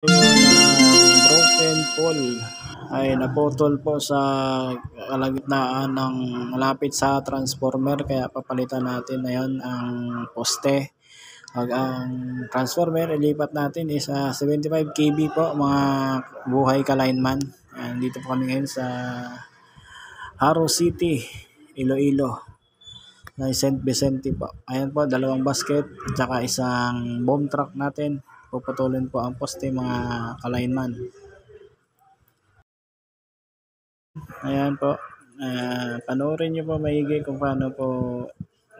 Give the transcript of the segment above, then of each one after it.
Broken pole ay naputol po sa kalagitnaan ng malapit sa transformer kaya papalitan natin ngayon ang poste. Pag ang transformer ilipat natin is uh, 75 kV po mga buhay ka-lineman. Dito po kami ngayon sa Haro City, Iloilo na St. Vicente po. Ayan po, dalawang basket at saka isang bomb truck natin puputulin po ang poste mga kalainman. Ayan po. Uh, panoorin nyo po maigi kung paano po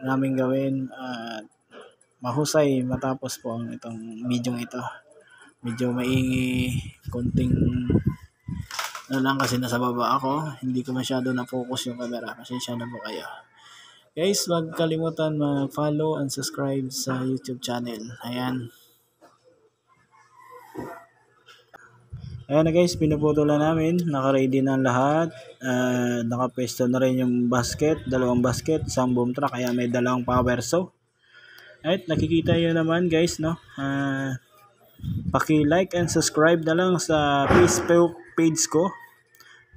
namin gawin at uh, mahusay matapos po ang itong video ito. Medyo maigi konting na lang kasi nasa baba ako. Hindi ko masyado na-focus yung camera. Pasensya na po kayo. Guys, wag kalimutan mag-follow and subscribe sa YouTube channel. Ayan. Ayan na guys, pinuputulan namin. Naka-ready na lahat. Uh, nakapwesto na rin yung basket. Dalawang basket, isang boom truck. Kaya may dalawang power saw. At nakikita nyo naman guys, no? Uh, paki-like and subscribe na lang sa Facebook page ko.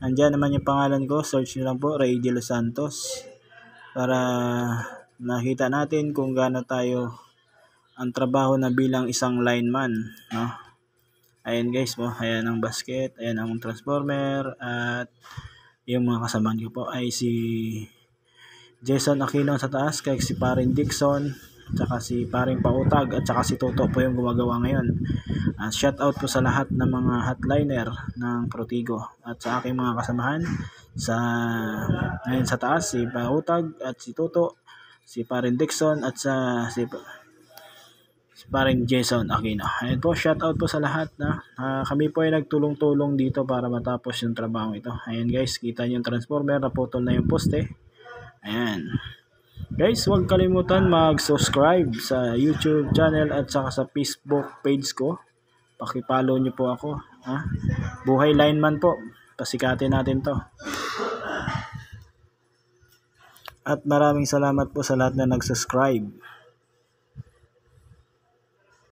Andiyan naman yung pangalan ko. Search nyo lang po, Ray De Los Santos. Para nakita natin kung gaano tayo ang trabaho na bilang isang lineman. No? Ayan guys po, ayan ang basket, ayan ang transformer at yung mga kasamaan ko po ay si Jason Aquino sa taas, kay si Parin Dixon, tsaka si Paring Pautag at saka si Toto po yung gumagawa ngayon. Uh, shout out po sa lahat ng mga hotliner ng Protigo at sa aking mga kasamahan sa ngayon sa taas si Pautag at si Toto, si Parin Dixon at sa si parang Jason Aquino. Ayan po, shout out po sa lahat na uh, kami po ay nagtulong-tulong dito para matapos yung trabaho ito. Ayan guys, kita niyo yung transformer, naputol na yung poste. Ayan. Guys, huwag kalimutan mag-subscribe sa YouTube channel at saka sa Facebook page ko. Paki-follow niyo po ako. Ha? Buhay lineman po. Pasikatin natin to. At maraming salamat po sa lahat na nag-subscribe.